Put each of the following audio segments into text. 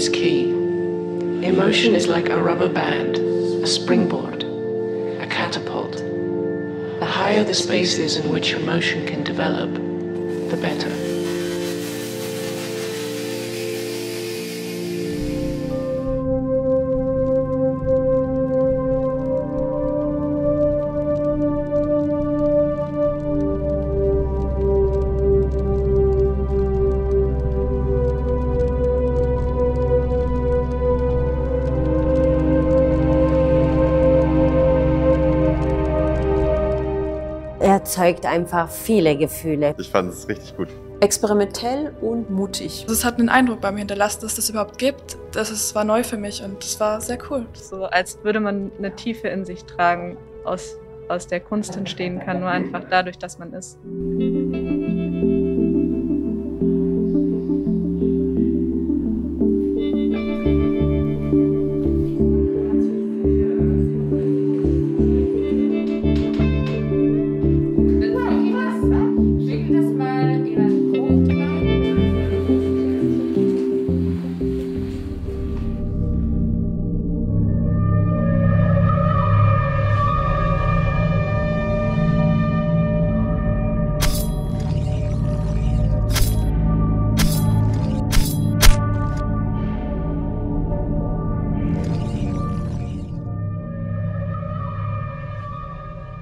is key. Emotion is like a rubber band, a springboard, a catapult. The higher the spaces in which emotion can develop, the better. Erzeugt einfach viele Gefühle. Ich fand es richtig gut. Experimentell und mutig. Es hat einen Eindruck bei mir hinterlassen, dass das überhaupt gibt. Das ist, war neu für mich und es war sehr cool. So als würde man eine Tiefe in sich tragen, aus, aus der Kunst entstehen kann, nur einfach dadurch, dass man ist.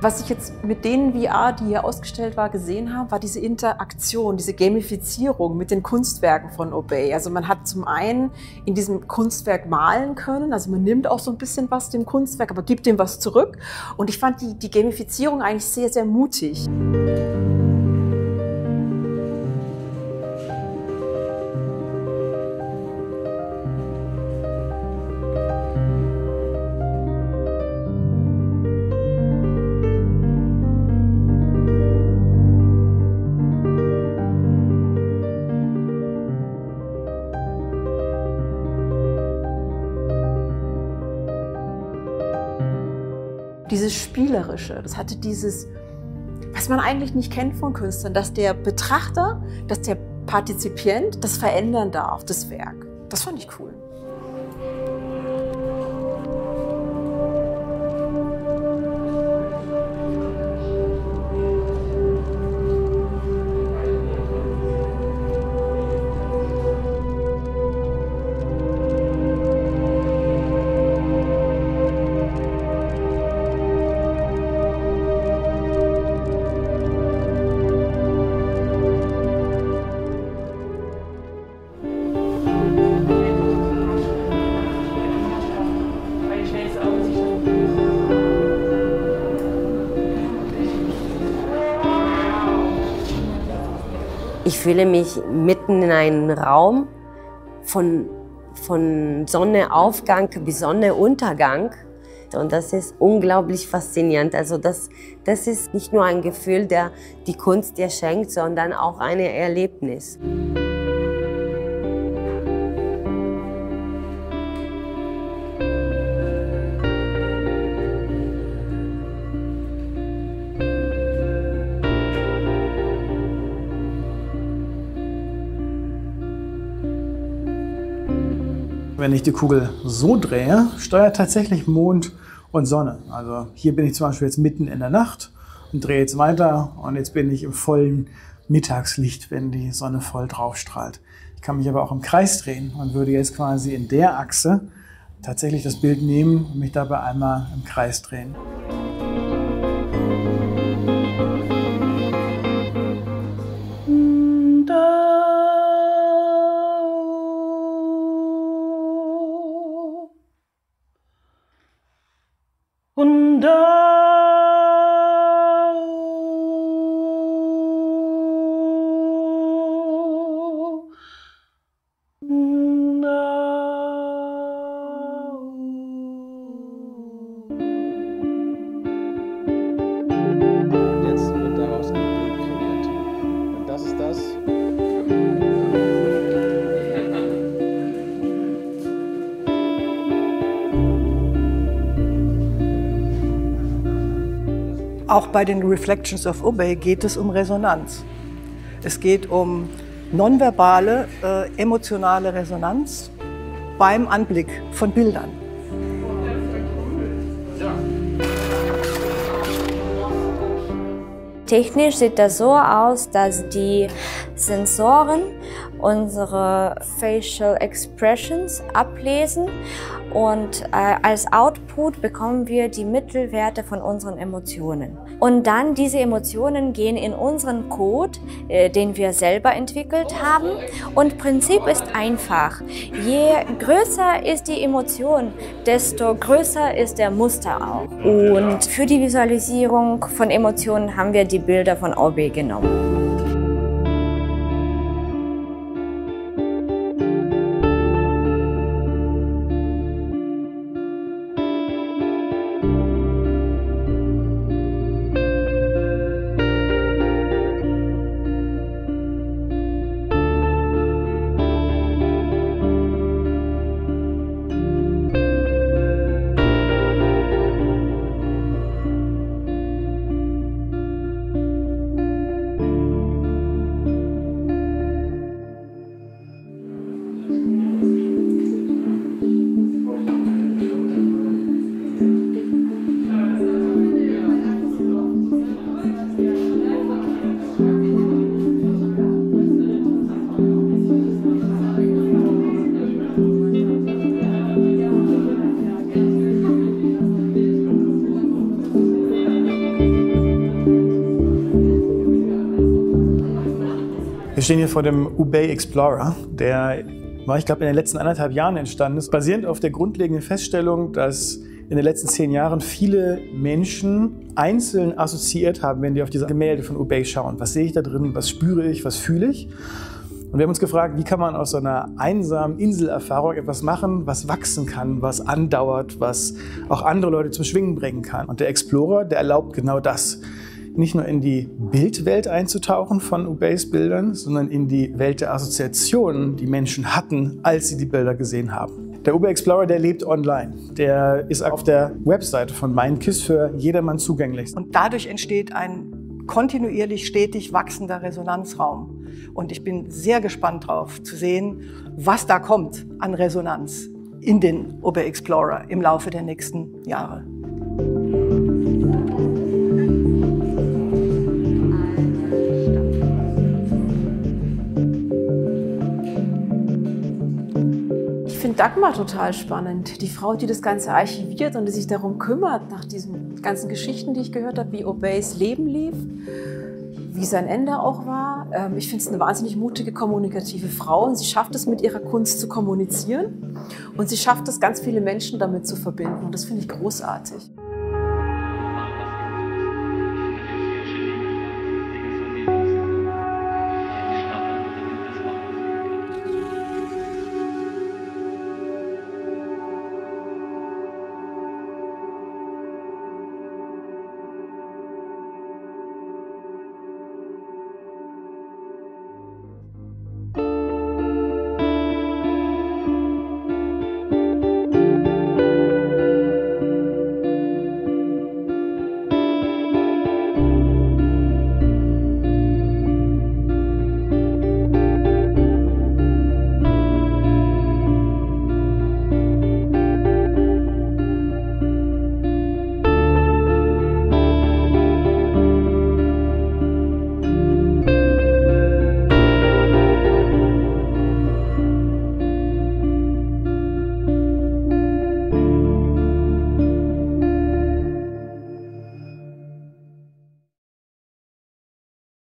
Was ich jetzt mit denen VR, die hier ausgestellt war, gesehen habe, war diese Interaktion, diese Gamifizierung mit den Kunstwerken von Obey. Also man hat zum einen in diesem Kunstwerk malen können, also man nimmt auch so ein bisschen was dem Kunstwerk, aber gibt dem was zurück. Und ich fand die, die Gamifizierung eigentlich sehr, sehr mutig. Dieses Spielerische, das hatte dieses, was man eigentlich nicht kennt von Künstlern, dass der Betrachter, dass der Partizipient das verändern darf, das Werk. Das fand ich cool. Ich fühle mich mitten in einem Raum von, von Sonnenaufgang bis Sonneuntergang. Und das ist unglaublich faszinierend. Also das, das ist nicht nur ein Gefühl, der die Kunst dir schenkt, sondern auch ein Erlebnis. Wenn ich die Kugel so drehe, steuert tatsächlich Mond und Sonne. Also hier bin ich zum Beispiel jetzt mitten in der Nacht und drehe jetzt weiter und jetzt bin ich im vollen Mittagslicht, wenn die Sonne voll drauf strahlt. Ich kann mich aber auch im Kreis drehen und würde jetzt quasi in der Achse tatsächlich das Bild nehmen und mich dabei einmal im Kreis drehen. Jetzt Auch bei den Reflections of Obey geht es um Resonanz. Es geht um nonverbale, äh, emotionale Resonanz beim Anblick von Bildern. Technisch sieht das so aus, dass die Sensoren unsere Facial Expressions ablesen und äh, als Output bekommen wir die Mittelwerte von unseren Emotionen. Und dann diese Emotionen gehen in unseren Code, äh, den wir selber entwickelt haben. Und Prinzip ist einfach. Je größer ist die Emotion, desto größer ist der Muster auch. Und für die Visualisierung von Emotionen haben wir die Bilder von OB genommen. Wir stehen hier vor dem Ubey Explorer, der ich glaube, in den letzten anderthalb Jahren entstanden ist, basierend auf der grundlegenden Feststellung, dass in den letzten zehn Jahren viele Menschen einzeln assoziiert haben, wenn die auf diese Gemälde von Ubey schauen. Was sehe ich da drin? Was spüre ich? Was fühle ich? Und wir haben uns gefragt, wie kann man aus so einer einsamen Inselerfahrung etwas machen, was wachsen kann, was andauert, was auch andere Leute zum Schwingen bringen kann. Und der Explorer, der erlaubt genau das nicht nur in die Bildwelt einzutauchen von Ubeys Bildern, sondern in die Welt der Assoziationen, die Menschen hatten, als sie die Bilder gesehen haben. Der Uber Explorer, der lebt online. Der ist auf der Webseite von Mindkiss für jedermann zugänglich. Und dadurch entsteht ein kontinuierlich stetig wachsender Resonanzraum. Und ich bin sehr gespannt darauf zu sehen, was da kommt an Resonanz in den Uber Explorer im Laufe der nächsten Jahre. Dagmar total spannend. Die Frau, die das Ganze archiviert und die sich darum kümmert, nach diesen ganzen Geschichten, die ich gehört habe, wie Obeys Leben lief, wie sein Ende auch war. Ähm, ich finde es eine wahnsinnig mutige, kommunikative Frau und sie schafft es mit ihrer Kunst zu kommunizieren und sie schafft es, ganz viele Menschen damit zu verbinden und das finde ich großartig.